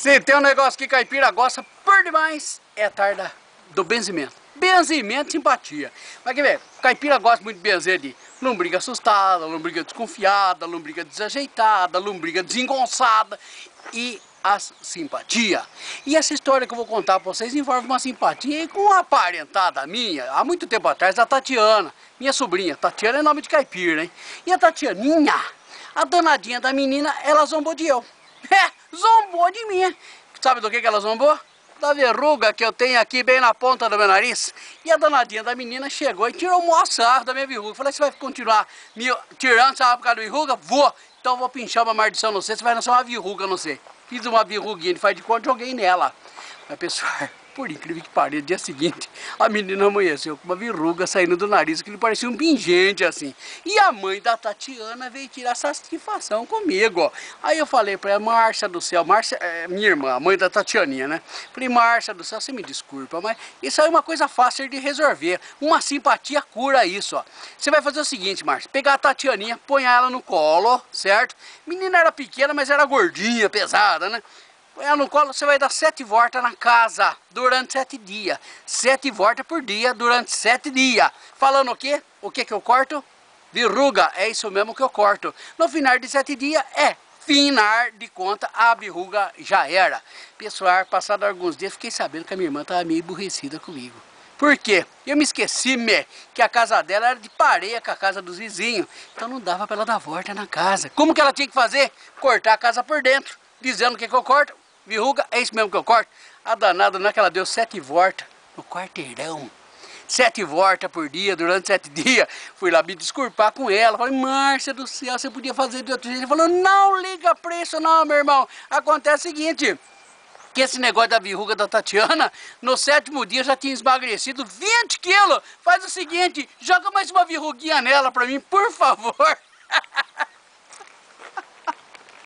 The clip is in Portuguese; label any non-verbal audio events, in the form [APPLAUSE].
Se tem um negócio que caipira gosta por demais, é a tarda do benzimento. Benzimento simpatia. Mas quer ver, caipira gosta muito de benzer de lombriga assustada, lombriga desconfiada, lombriga desajeitada, lombriga desengonçada e a simpatia. E essa história que eu vou contar para vocês envolve uma simpatia com uma parentada minha, há muito tempo atrás, a Tatiana, minha sobrinha. Tatiana é nome de caipira, hein? E a Tatianinha, a danadinha da menina, ela zombou de eu. [LAUGHS] Zombou de mim. Sabe do que, que ela zombou? Da verruga que eu tenho aqui bem na ponta do meu nariz. E a danadinha da menina chegou e tirou o maior sarro da minha verruga. Falei, você vai continuar me tirando sarro por causa da verruga? Vou. Então vou pinchar uma maldição no você, você vai nascer uma verruga no você. Fiz uma verruguinha, faz de conta, joguei nela. Mas pessoal, por incrível que pareça, dia seguinte, a menina amanheceu com uma verruga saindo do nariz, que lhe parecia um pingente assim. E a mãe da Tatiana veio tirar satisfação comigo, ó. Aí eu falei pra ela, Márcia do céu, Márcia é minha irmã, a mãe da Tatianinha, né? Falei, Márcia do céu, você me desculpa, mas isso aí é uma coisa fácil de resolver. Uma simpatia cura isso, ó. Você vai fazer o seguinte, Márcia, pegar a Tatianinha, põe ela no colo, certo? Menina era pequena, mas era gordinha, pesada, né? Põe ela no colo, você vai dar sete voltas na casa durante sete dias. Sete voltas por dia durante sete dias. Falando o quê? O que que eu corto? Verruga, é isso mesmo que eu corto. No final de sete dias é finar de conta, a verruga já era. Pessoal, passado alguns dias, fiquei sabendo que a minha irmã estava meio aborrecida comigo. Por quê? Eu me esqueci, me, que a casa dela era de pareia com a casa dos vizinhos. Então não dava para ela dar volta na casa. Como que ela tinha que fazer? Cortar a casa por dentro. Dizendo o que, que eu corto? Verruga, é isso mesmo que eu corto? A danada não é deu sete voltas no quarteirão. Sete voltas por dia, durante sete [LAUGHS] dias. Fui lá me desculpar com ela. Falei, Márcia do céu, você podia fazer de outro jeito. Ele falou, não liga isso não, meu irmão. Acontece o seguinte, que esse negócio da verruga da Tatiana, no sétimo dia já tinha esmagrecido 20 quilos. Faz o seguinte, joga mais uma verruguinha nela pra mim, por favor. [LAUGHS]